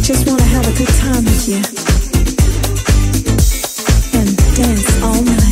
Just wanna have a good time with you and dance all night.